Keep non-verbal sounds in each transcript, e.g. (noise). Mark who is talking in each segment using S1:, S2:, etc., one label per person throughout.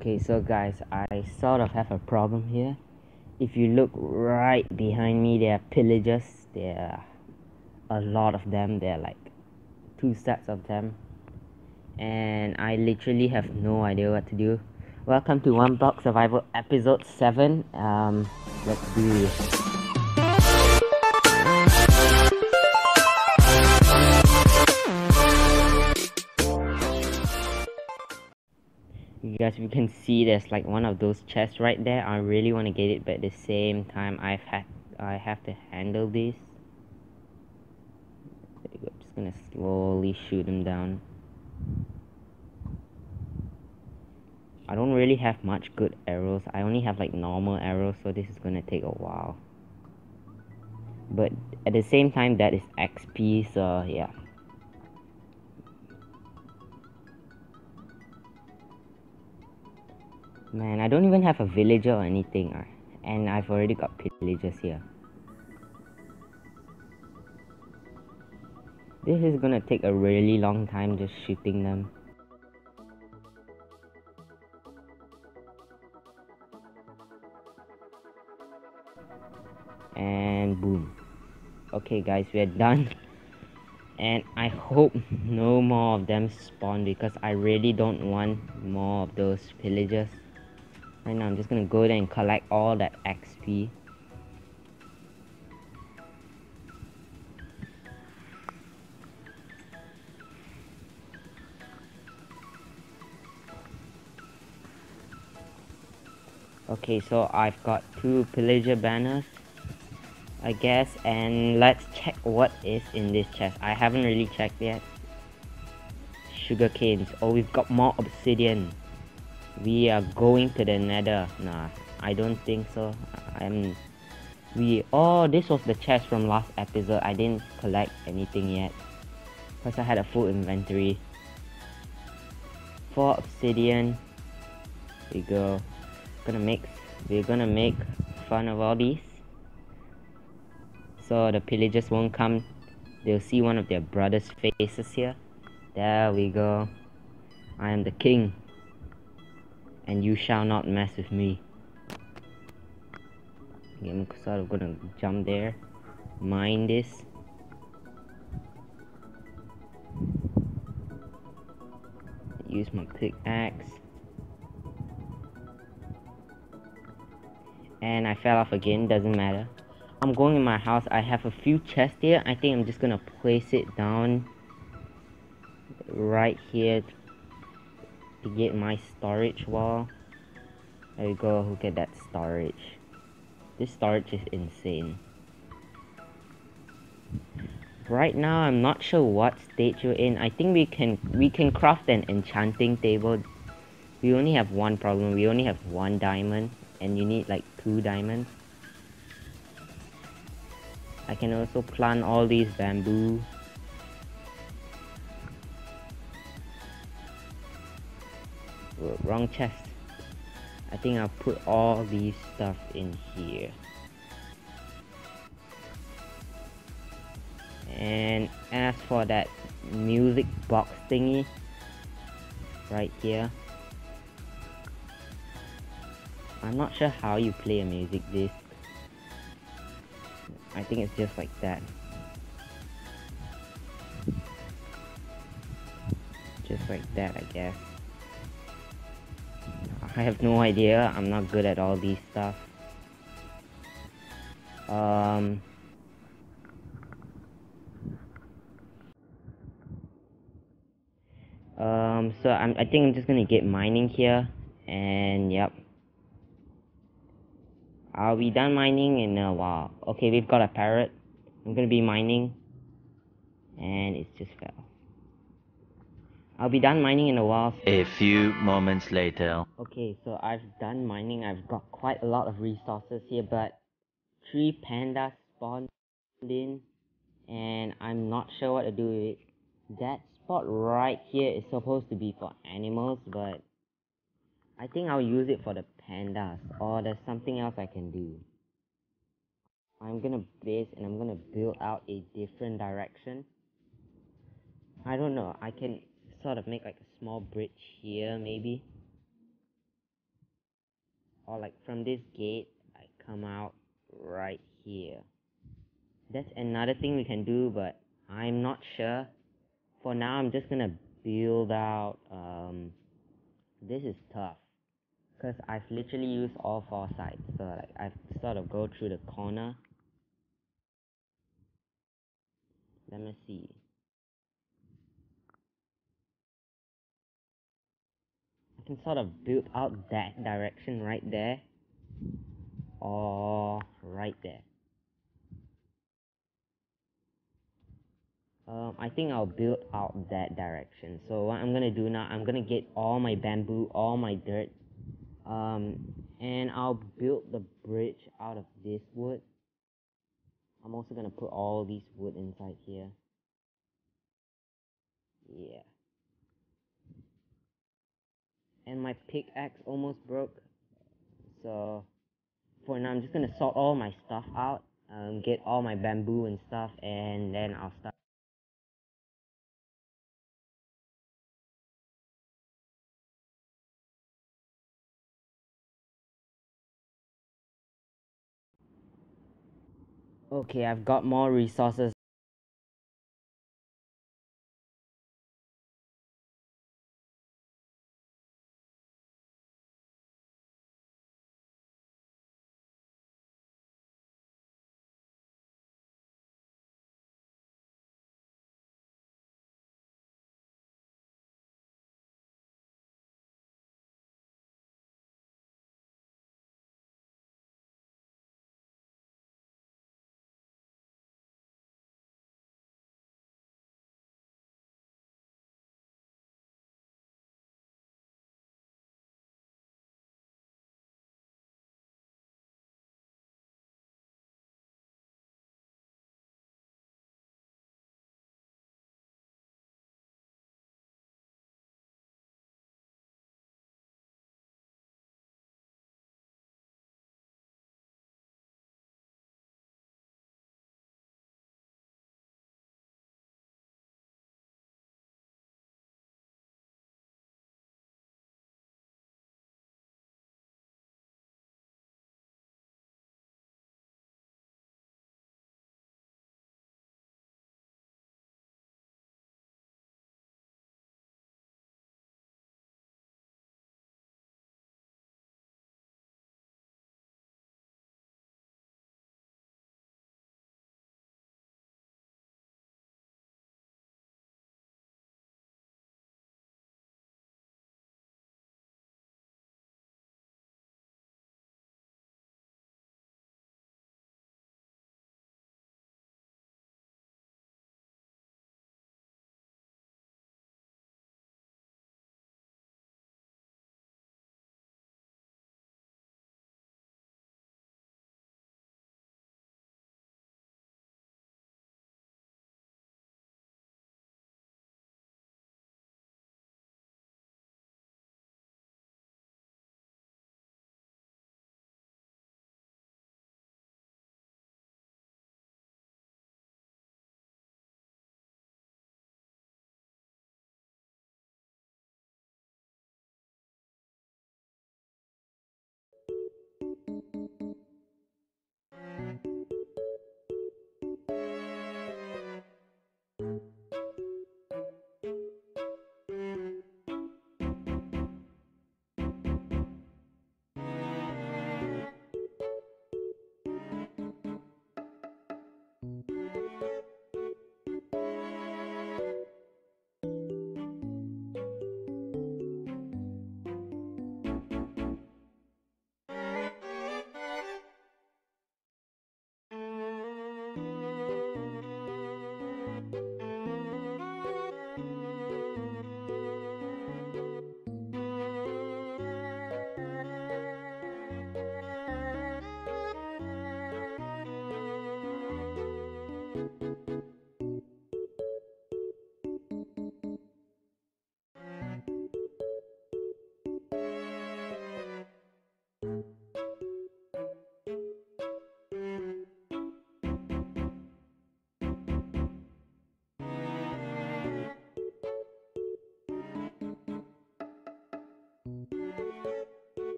S1: Okay, so guys, I sort of have a problem here. If you look right behind me, there are pillagers. There are a lot of them. There are like two sets of them. And I literally have no idea what to do. Welcome to One Block Survival Episode 7. Um, let's do this. You guys you can see there's like one of those chests right there. I really want to get it but at the same time I've had I have to handle this. There I'm just gonna slowly shoot him down. I don't really have much good arrows. I only have like normal arrows so this is gonna take a while. But at the same time that is XP so yeah Man, I don't even have a villager or anything, uh, and I've already got pillagers here. This is gonna take a really long time just shooting them. And boom. Okay guys, we're done. (laughs) And I hope no more of them spawn because I really don't want more of those pillagers. Right now I'm just gonna go there and collect all that XP. Okay, so I've got two pillager banners, I guess, and let's check what is in this chest. I haven't really checked yet. Sugar canes. Oh, we've got more obsidian we are going to the nether. Nah i don't think so. I'm we oh this was the chest from last episode. I didn't collect anything yet. Because i had a full inventory. For obsidian we go. Gonna make we're gonna make fun of all these. So the pillagers won't come. They'll see one of their brothers faces here. There we go. I am the king and you shall not mess with me. I'm sort of gonna jump there, mine this. Use my pickaxe. And I fell off again, doesn't matter. I'm going in my house, I have a few chests here. I think I'm just gonna place it down right here to get my storage wall. There we go, look at that storage. This storage is insane. Right now, I'm not sure what stage you're in. I think we can we can craft an enchanting table. We only have one problem. We only have one diamond, and you need like two diamonds. I can also plant all these bamboo wrong chest. I think I'll put all these stuff in here. And as for that music box thingy, right here, I'm not sure how you play a music disc. I think it's just like that. Just like that, I guess. I have no idea. I'm not good at all these stuff. Um... Um, so I'm, I think I'm just gonna get mining here, and yep. I'll be done mining in a while. Okay, we've got a parrot. I'm gonna be mining, and it's just fell. I'll be done mining in a while.
S2: A few moments later.
S1: Okay, so I've done mining. I've got quite a lot of resources here, but three pandas spawned in, and I'm not sure what to do with it. That spot right here is supposed to be for animals, but I think I'll use it for the pandas, or there's something else I can do. I'm gonna base and I'm gonna build out a different direction. I don't know, I can sort of make like a small bridge here maybe. Or like from this gate I come out right here. That's another thing we can do but I'm not sure. For now I'm just gonna build out um this is tough. Because I've literally used all four sides so like I've sort of go through the corner. Let me see can sort of build out that direction right there. Or right there. Um, I think I'll build out that direction. So what I'm gonna do now I'm gonna get all my bamboo all my dirt um, and I'll build the bridge out of this wood. I'm also gonna put all these wood inside here yeah and my pickaxe almost broke. So for now I'm just gonna sort all my stuff out um, get all my bamboo and stuff and then I'll start. Okay, I've got more resources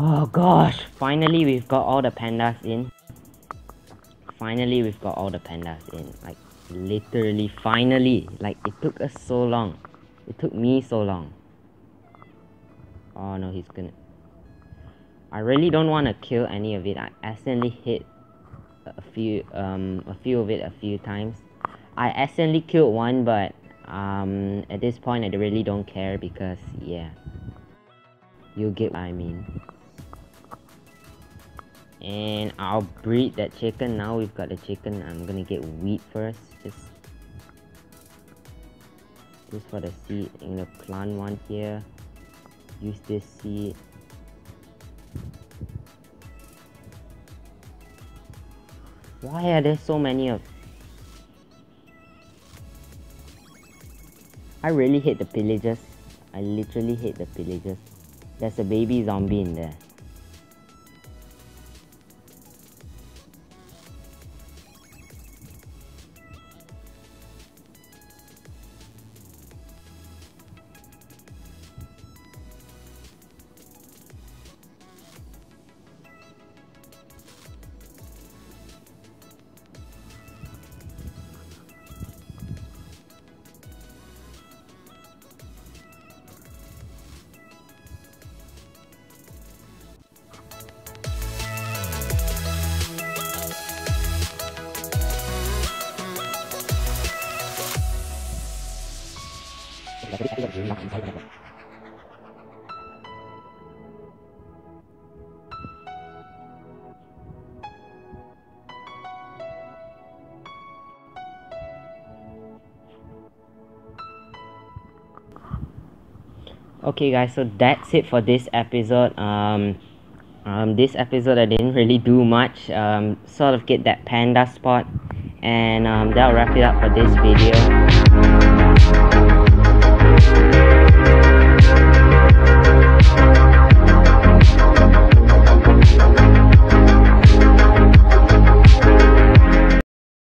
S1: Oh gosh, finally we've got all the pandas in. Finally we've got all the pandas in. Like, literally, finally. Like, it took us so long. It took me so long. Oh no, he's gonna... I really don't want to kill any of it. I accidentally hit a few, um, a few of it a few times. I accidentally killed one, but um, at this point I really don't care because, yeah. You get what I mean and I'll breed that chicken. Now we've got the chicken I'm gonna get wheat first. Just just for the seed. I'm gonna plant one here. Use this seed. Why are there so many of I really hate the pillagers I literally hate the pillagers there's a baby zombie in there okay guys so that's it for this episode. Um um this episode i didn't really do much. Um sort of get that panda spot. And um that'll wrap it up for this video